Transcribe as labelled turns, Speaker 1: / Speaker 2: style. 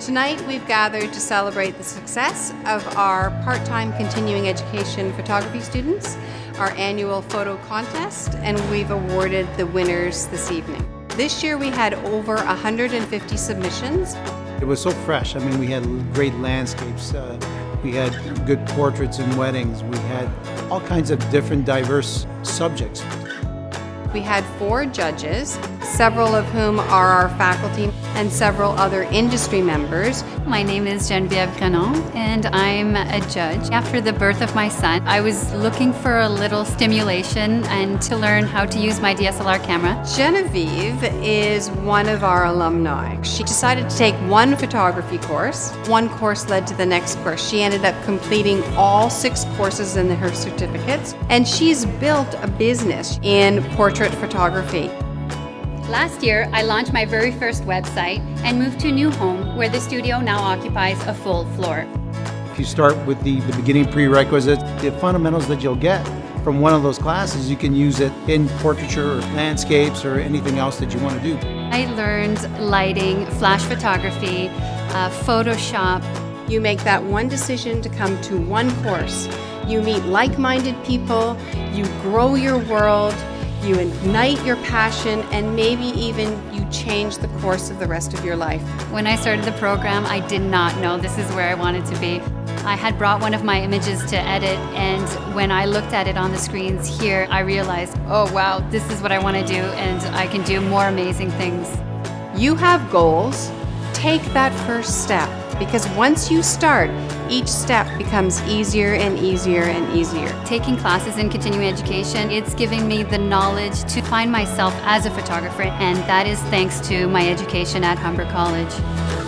Speaker 1: Tonight we've gathered to celebrate the success of our part-time continuing education photography students, our annual photo contest, and we've awarded the winners this evening. This year we had over 150 submissions.
Speaker 2: It was so fresh. I mean, we had great landscapes. Uh, we had good portraits and weddings. We had all kinds of different diverse subjects.
Speaker 1: We had four judges, several of whom are our faculty and several other industry members.
Speaker 3: My name is Genevieve Grenon and I'm a judge. After the birth of my son, I was looking for a little stimulation and to learn how to use my DSLR camera.
Speaker 1: Genevieve is one of our alumni. She decided to take one photography course. One course led to the next course. She ended up completing all six courses in her certificates and she's built a business in portrait photography.
Speaker 3: Last year, I launched my very first website and moved to a new home where the studio now occupies a full floor.
Speaker 2: If you start with the, the beginning prerequisites, the fundamentals that you'll get from one of those classes, you can use it in portraiture or landscapes or anything else that you want to do.
Speaker 3: I learned lighting, flash photography, uh, Photoshop.
Speaker 1: You make that one decision to come to one course. You meet like-minded people, you grow your world, you ignite your passion, and maybe even you change the course of the rest of your life.
Speaker 3: When I started the program, I did not know this is where I wanted to be. I had brought one of my images to edit, and when I looked at it on the screens here, I realized, oh wow, this is what I want to do, and I can do more amazing things.
Speaker 1: You have goals, take that first step because once you start, each step becomes easier and easier and easier.
Speaker 3: Taking classes in continuing education, it's giving me the knowledge to find myself as a photographer, and that is thanks to my education at Humber College.